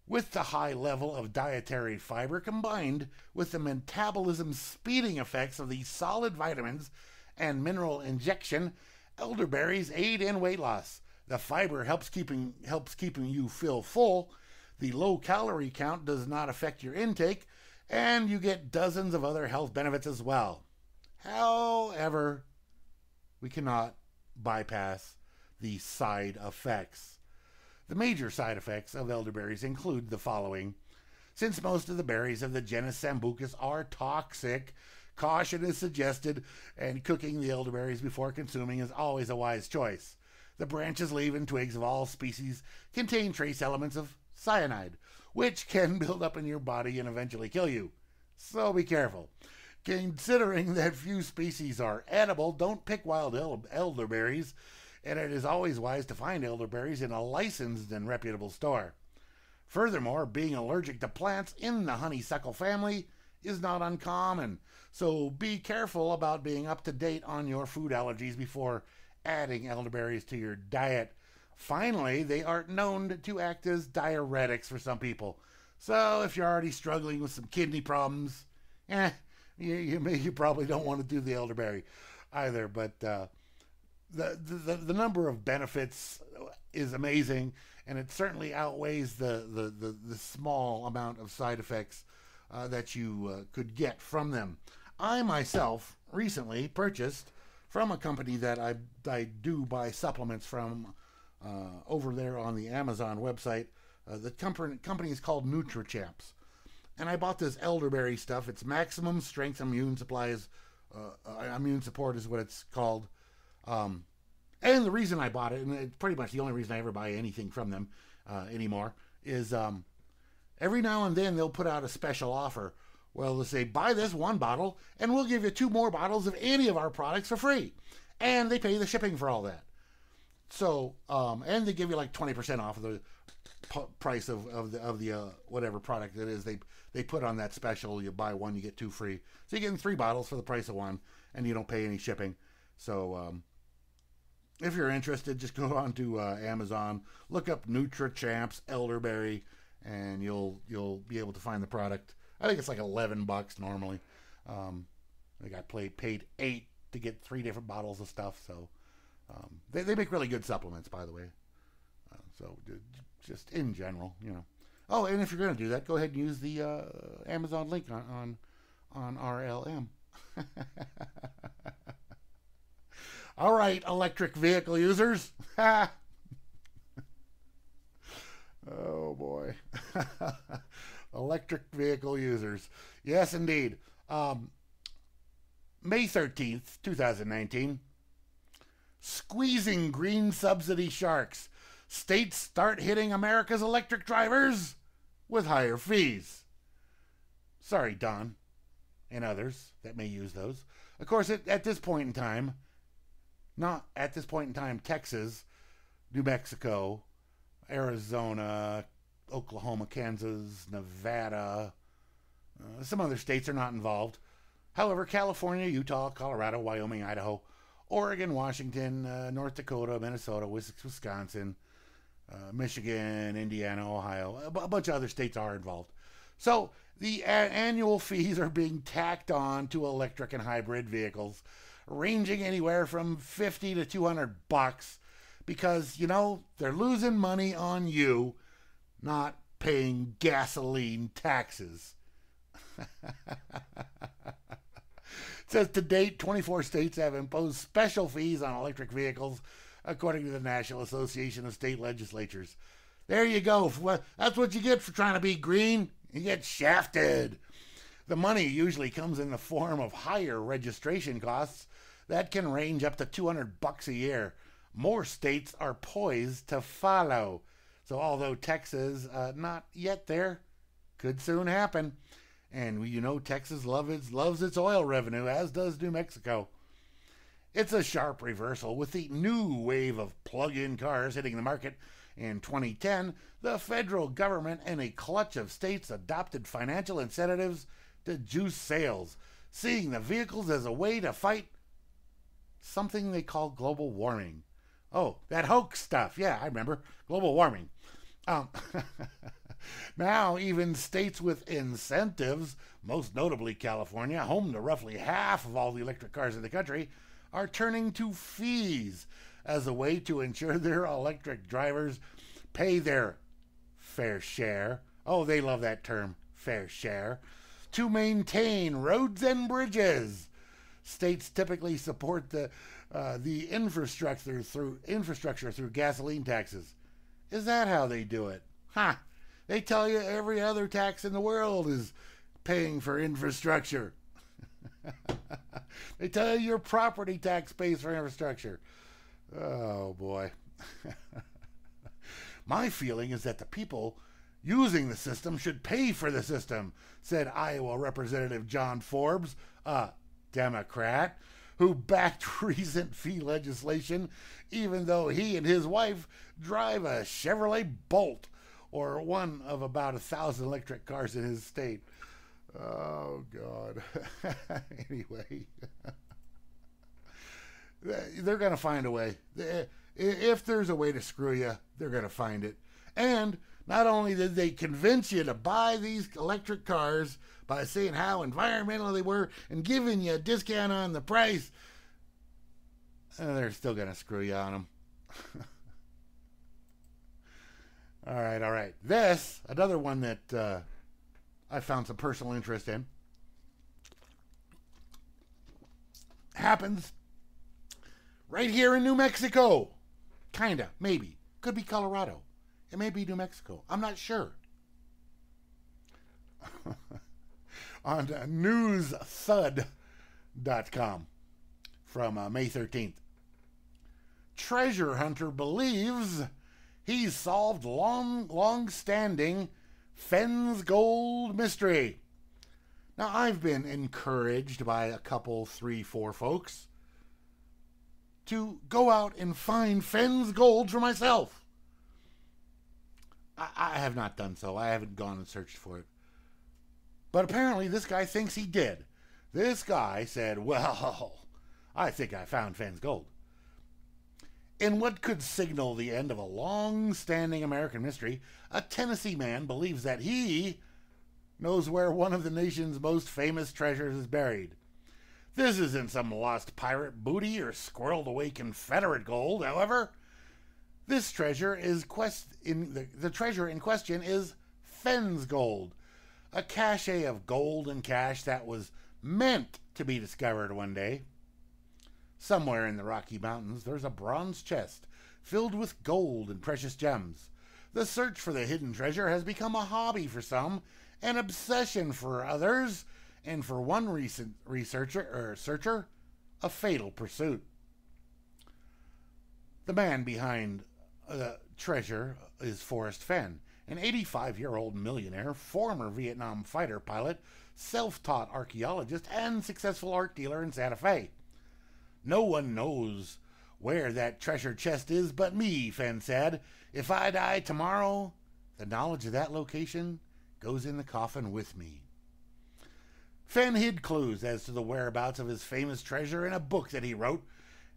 With the high level of dietary fiber combined with the metabolism speeding effects of these solid vitamins and mineral injection, elderberries aid in weight loss. The fiber helps keeping helps keeping you feel full. The low calorie count does not affect your intake, and you get dozens of other health benefits as well. However, we cannot bypass the side effects. The major side effects of elderberries include the following. Since most of the berries of the genus Sambucus are toxic, caution is suggested, and cooking the elderberries before consuming is always a wise choice. The branches, leaves, and twigs of all species contain trace elements of cyanide, which can build up in your body and eventually kill you. So be careful. Considering that few species are edible, don't pick wild el- elderberries, and it is always wise to find elderberries in a licensed and reputable store. Furthermore, being allergic to plants in the honeysuckle family is not uncommon. So be careful about being up to date on your food allergies before adding elderberries to your diet. Finally, they are known to act as diuretics for some people. So if you're already struggling with some kidney problems, eh, you, you, may, you probably don't want to do the elderberry either. But uh, the, the, the number of benefits is amazing, and it certainly outweighs the, the, the, the small amount of side effects uh, that you uh, could get from them. I myself recently purchased from a company that I, I do buy supplements from uh, over there on the Amazon website. Uh, the company, company is called NutriChamps. And I bought this elderberry stuff. It's maximum strength immune supplies. Uh, uh, immune support is what it's called. Um, and the reason I bought it, and it's pretty much the only reason I ever buy anything from them uh, anymore, is um, every now and then they'll put out a special offer. Well, they'll say, buy this one bottle, and we'll give you two more bottles of any of our products for free. And they pay the shipping for all that. So, um, and they give you like 20% off of the p- price of, of the, of the uh, whatever product it is they, they put on that special. You buy one, you get two free. So you're getting three bottles for the price of one, and you don't pay any shipping. So, um, if you're interested, just go on to uh, Amazon, look up NutriChamps elderberry, and you'll you'll be able to find the product. I think it's like eleven bucks normally. Um, I think I paid paid eight to get three different bottles of stuff. So um, they they make really good supplements, by the way. Uh, so just in general, you know. Oh, and if you're going to do that, go ahead and use the uh, Amazon link on on, on RLM. All right, electric vehicle users. oh boy. electric vehicle users. Yes, indeed. Um, May 13th, 2019. Squeezing green subsidy sharks. States start hitting America's electric drivers with higher fees. Sorry, Don, and others that may use those. Of course, at, at this point in time, not at this point in time, Texas, New Mexico, Arizona, Oklahoma, Kansas, Nevada, uh, some other states are not involved. However, California, Utah, Colorado, Wyoming, Idaho, Oregon, Washington, uh, North Dakota, Minnesota, Wisconsin, uh, Michigan, Indiana, Ohio, a, b- a bunch of other states are involved. So the a- annual fees are being tacked on to electric and hybrid vehicles ranging anywhere from 50 to 200 bucks because, you know, they're losing money on you, not paying gasoline taxes. says to date, 24 states have imposed special fees on electric vehicles, according to the National Association of State Legislatures. There you go. That's what you get for trying to be green. You get shafted. The money usually comes in the form of higher registration costs that can range up to 200 bucks a year. More states are poised to follow. So although Texas uh, not yet there, could soon happen. And you know Texas love its, loves its oil revenue, as does New Mexico. It's a sharp reversal with the new wave of plug-in cars hitting the market in 2010. The federal government and a clutch of states adopted financial incentives to juice sales, seeing the vehicles as a way to fight something they call global warming. Oh, that hoax stuff. Yeah, I remember. Global warming. Um, now, even states with incentives, most notably California, home to roughly half of all the electric cars in the country, are turning to fees as a way to ensure their electric drivers pay their fair share. Oh, they love that term, fair share, to maintain roads and bridges states typically support the uh, the infrastructure through infrastructure through gasoline taxes. Is that how they do it? Ha! Huh. They tell you every other tax in the world is paying for infrastructure. they tell you your property tax pays for infrastructure. Oh boy. My feeling is that the people using the system should pay for the system, said Iowa Representative John Forbes, a Democrat who backed recent fee legislation, even though he and his wife drive a Chevrolet Bolt. Or one of about a thousand electric cars in his state. Oh, God. anyway, they're going to find a way. If there's a way to screw you, they're going to find it. And not only did they convince you to buy these electric cars by saying how environmental they were and giving you a discount on the price, uh, they're still going to screw you on them. all right, all right. This, another one that uh, I found some personal interest in, happens right here in New Mexico. Kinda, maybe. Could be Colorado. It may be New Mexico. I'm not sure. On newsthud.com from uh, May 13th. Treasure hunter believes he's solved long, long-standing Fenn's Gold mystery. Now, I've been encouraged by a couple, three, four folks to go out and find Fenn's Gold for myself. I, I have not done so. I haven't gone and searched for it. But apparently, this guy thinks he did. This guy said, Well, I think I found Fenn's Gold. In what could signal the end of a long standing American mystery, a Tennessee man believes that he knows where one of the nation's most famous treasures is buried. This isn't some lost pirate booty or squirreled away Confederate gold, however. This treasure is quest in the, the treasure in question is Fenn's gold, a cache of gold and cash that was meant to be discovered one day. Somewhere in the Rocky Mountains, there's a bronze chest filled with gold and precious gems. The search for the hidden treasure has become a hobby for some, an obsession for others, and for one recent researcher or searcher, a fatal pursuit. The man behind the treasure is Forrest Fenn, an 85 year old millionaire, former Vietnam fighter pilot, self taught archaeologist, and successful art dealer in Santa Fe. No one knows where that treasure chest is but me, Fenn said. If I die tomorrow, the knowledge of that location goes in the coffin with me. Fenn hid clues as to the whereabouts of his famous treasure in a book that he wrote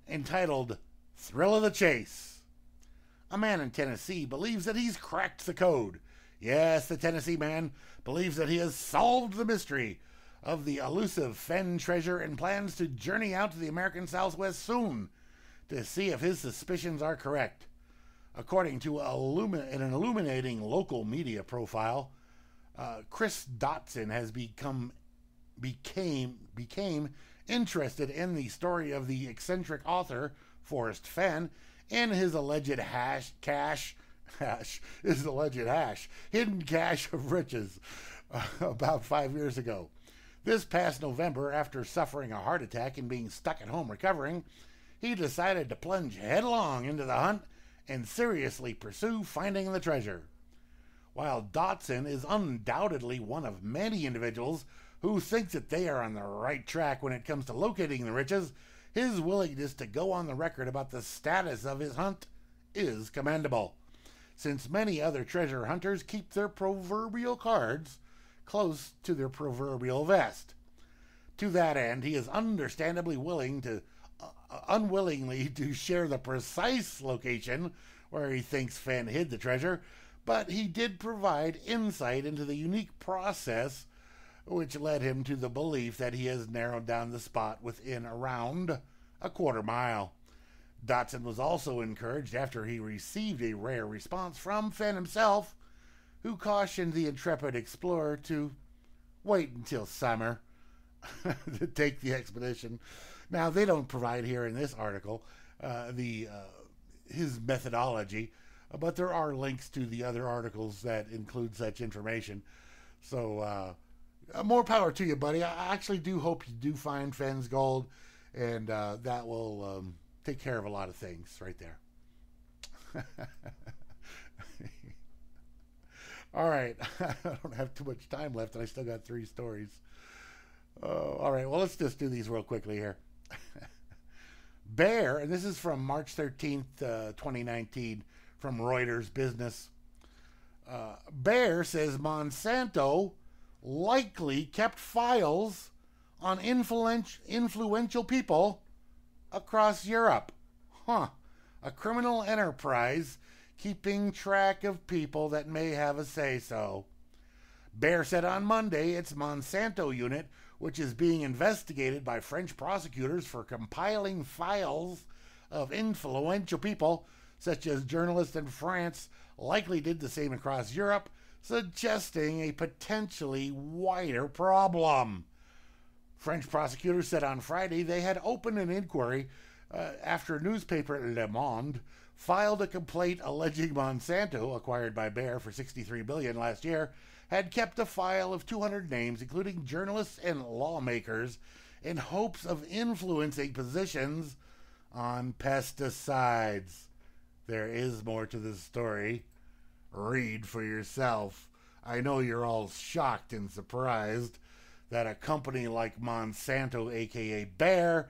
entitled Thrill of the Chase. A man in Tennessee believes that he's cracked the code. Yes, the Tennessee man believes that he has solved the mystery of the elusive Fenn treasure and plans to journey out to the American Southwest soon to see if his suspicions are correct. According to an illuminating local media profile, uh, Chris Dotson has become became became interested in the story of the eccentric author Forrest Fenn and his alleged hash cash hash his alleged hash hidden cache of riches uh, about five years ago. This past November, after suffering a heart attack and being stuck at home recovering, he decided to plunge headlong into the hunt and seriously pursue finding the treasure. While Dotson is undoubtedly one of many individuals who think that they are on the right track when it comes to locating the riches, his willingness to go on the record about the status of his hunt is commendable, since many other treasure hunters keep their proverbial cards close to their proverbial vest. To that end, he is understandably willing to uh, unwillingly to share the precise location where he thinks Fenn hid the treasure, but he did provide insight into the unique process which led him to the belief that he has narrowed down the spot within around a quarter mile. Dotson was also encouraged after he received a rare response from Fenn himself who cautioned the intrepid explorer to wait until summer to take the expedition. Now, they don't provide here in this article uh, the uh, his methodology, but there are links to the other articles that include such information. So, uh, more power to you, buddy. I actually do hope you do find Fenn's gold, and uh, that will um, take care of a lot of things right there. All right. I don't have too much time left, and I still got three stories. Oh, all right. Well, let's just do these real quickly here. Bayer, and this is from March 13th, uh, 2019, from Reuters Business. Uh, Bayer says Monsanto likely kept files on influential people across Europe. Huh. A criminal enterprise keeping track of people that may have a say so. Bayer said on Monday its Monsanto unit, which is being investigated by French prosecutors for compiling files of influential people, such as journalists in France, likely did the same across Europe, suggesting a potentially wider problem. French prosecutors said on Friday they had opened an inquiry uh, after a newspaper Le Monde filed a complaint alleging Monsanto, acquired by Bayer for 63 billion last year, had kept a file of 200 names, including journalists and lawmakers, in hopes of influencing positions on pesticides. There is more to this story. Read for yourself. I know you're all shocked and surprised that a company like Monsanto, aka Bayer,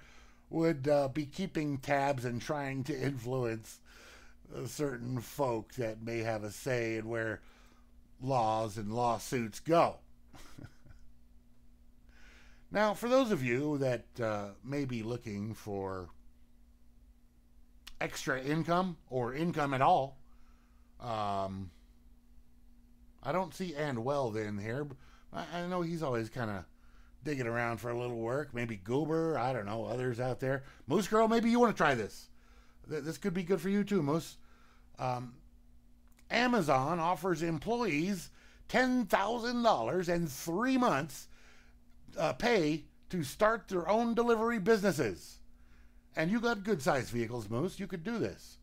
would uh, be keeping tabs and trying to influence certain folk that may have a say in where laws and lawsuits go. now, for those of you that uh, may be looking for extra income or income at all, um, I don't see and well then here. I, I know he's always kind of digging around for a little work. Maybe Goober, I don't know, others out there. Moose Girl, maybe you want to try this. This could be good for you too, Moose. Um, Amazon offers employees $10,000 and three months uh, pay to start their own delivery businesses. And you got good sized vehicles, Moose. You could do this.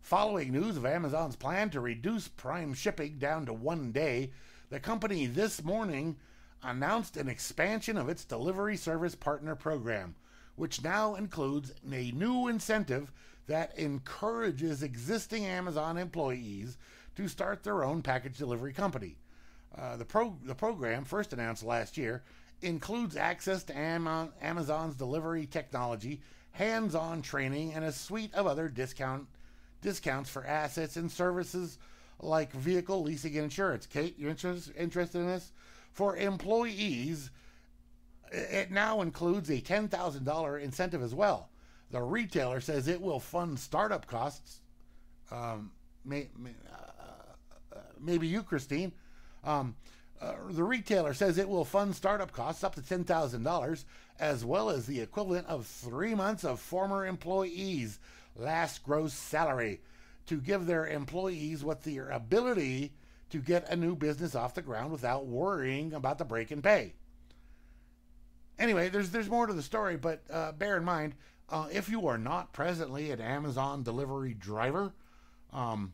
Following news of Amazon's plan to reduce prime shipping down to one day, the company this morning announced an expansion of its delivery service partner program, which now includes a new incentive that encourages existing Amazon employees to start their own package delivery company. Uh, the, pro- the program, first announced last year, includes access to Am- Amazon's delivery technology, hands on training, and a suite of other discount discounts for assets and services like vehicle leasing and insurance. Kate, you interest, interested in this? For employees, it now includes a $10,000 incentive as well. The retailer says it will fund startup costs. Um, may, may, uh, uh, maybe you, Christine. Um, uh, the retailer says it will fund startup costs up to $10,000, as well as the equivalent of three months of former employees' last gross salary to give their employees what their ability to get a new business off the ground without worrying about the break in pay. Anyway, there's there's more to the story, but uh, bear in mind uh, if you are not presently an Amazon delivery driver, um,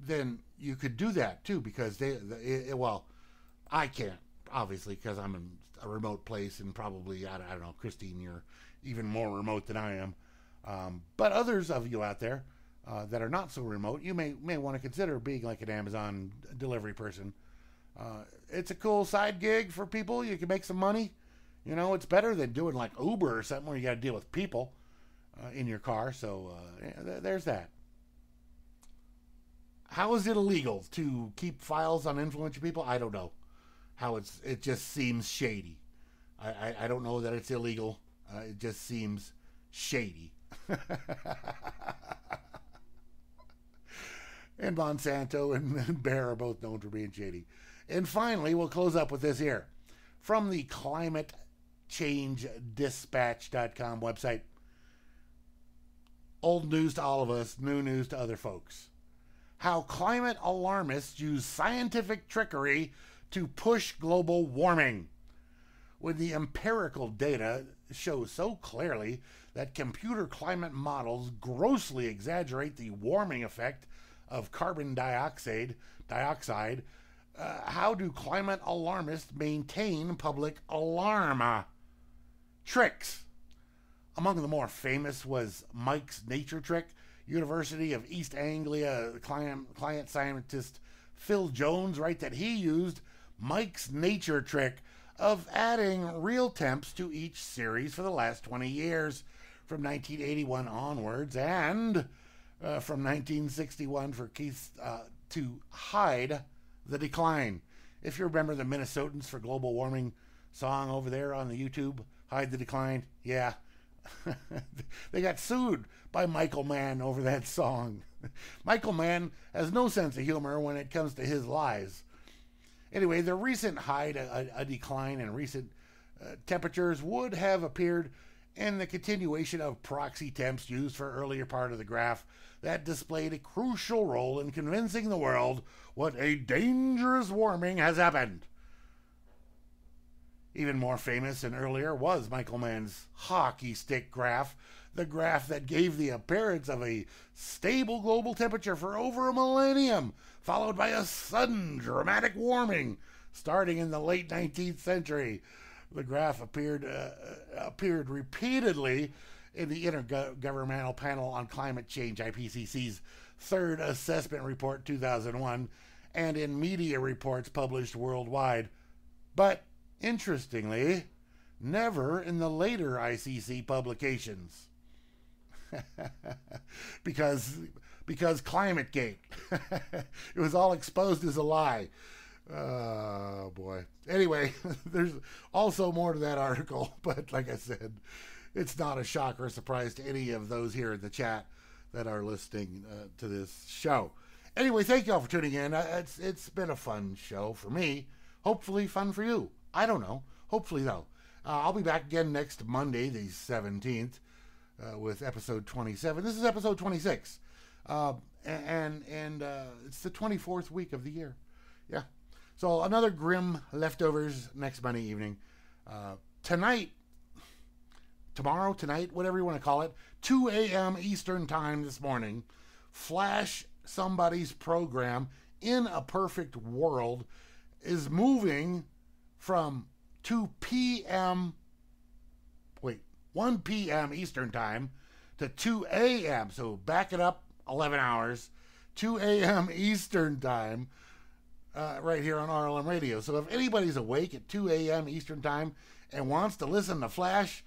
then you could do that too because they, it, well, I can't obviously because I'm in a remote place and probably I, I, don't know, Christine, you're even more remote than I am. Um, but others of you out there uh, that are not so remote, you may may want to consider being like an Amazon delivery person. Uh, it's a cool side gig for people. You can make some money. You know, it's better than doing like Uber or something where you got to deal with people uh, in your car. So uh, yeah, th- there's that. How is it illegal to keep files on influential people? I don't know. How it's it just seems shady. I I, I don't know that it's illegal. Uh, it just seems shady. and Monsanto and Bayer are both known for being shady. And finally, we'll close up with this here from the Climate changedispatch.com website. Old news to all of us, new news to other folks. How climate alarmists use scientific trickery to push global warming. When the empirical data shows so clearly that computer climate models grossly exaggerate the warming effect of carbon dioxide, dioxide, uh, how do climate alarmists maintain public alarm? Tricks. Among the more famous was Mike's Nature Trick. University of East Anglia client, client scientist Phil Jones write that he used Mike's Nature Trick of adding real temps to each series for the last 20 years from 1981 onwards and uh, from 1961 for Keith uh, to hide the decline. If you remember the Minnesotans for global warming song over there on the YouTube, Hide the Decline, yeah. they got sued by Michael Mann over that song. Michael Mann has no sense of humor when it comes to his lies. Anyway, the recent hide, a, a decline in recent uh, temperatures would have appeared in the continuation of proxy temps used for earlier part of the graph that displayed a crucial role in convincing the world what a dangerous warming has happened. Even more famous and earlier was Michael Mann's hockey stick graph, the graph that gave the appearance of a stable global temperature for over a millennium, followed by a sudden dramatic warming starting in the late 19th century. The graph appeared uh, appeared repeatedly in the Intergovernmental Panel on Climate Change (IPCC's) third assessment report 2001 and in media reports published worldwide. But interestingly, never in the later ICC publications. because because ClimateGate. it was all exposed as a lie. Oh boy. Anyway, there's also more to that article, but like I said, it's not a shock or a surprise to any of those here in the chat that are listening uh, to this show. Anyway, thank you all for tuning in. Uh, it's it's been a fun show for me. Hopefully, fun for you. I don't know. Hopefully, though. Uh, I'll be back again next Monday, the 17th, uh, with episode 27. This is episode 26, uh, and and uh, it's the 24th week of the year. Yeah. So another grim leftovers next Monday evening. Uh, tonight, tomorrow, tonight, whatever you want to call it, 2 a.m. Eastern Time this morning. Flash somebody's program in a perfect world is moving from 2 p.m. wait 1 p.m. Eastern time to 2 a.m. So back it up 11 hours, 2 a.m. Eastern time, uh, right here on RLM Radio. So if anybody's awake at 2 a.m. Eastern time and wants to listen to Flash,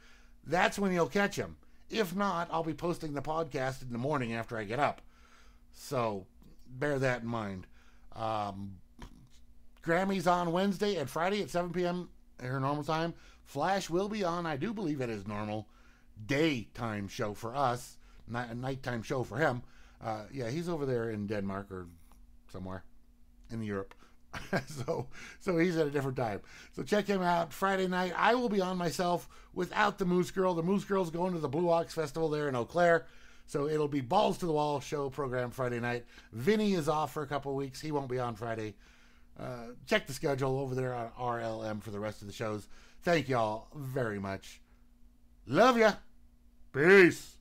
that's when you'll catch him. If not, I'll be posting the podcast in the morning after I get up. So bear that in mind. Um, Grimnir's on Wednesday and Friday at 7 p.m. here normal time. Flash will be on, I do believe it is normal, daytime show for us, not a nighttime show for him. Uh, yeah, he's over there in Denmark or somewhere in Europe. so so he's at a different time. So check him out Friday night. I will be on myself without the Moose Girl. The Moose Girl's going to the Blue Ox Festival there in Eau Claire. So it'll be balls to the wall show program Friday night. Vinny is off for a couple weeks. He won't be on Friday. Uh, check the schedule over there on RLM for the rest of the shows. Thank y'all very much. Love ya. Peace.